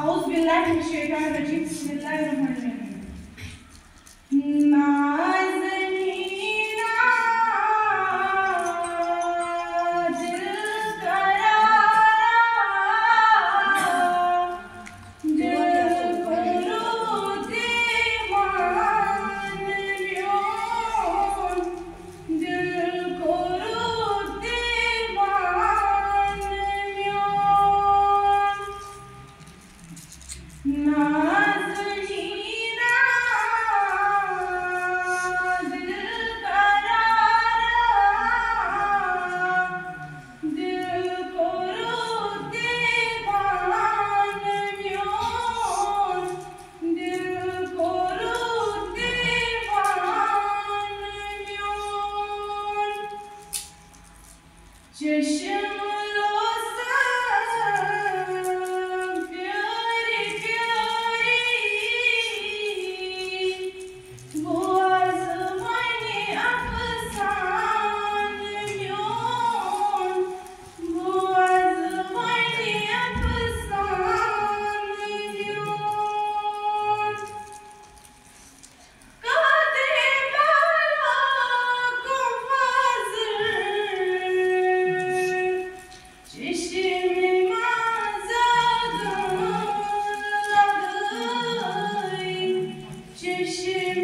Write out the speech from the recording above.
أعوذ بالله من الشيطان الرجيم بسم الله 谢谢谢谢。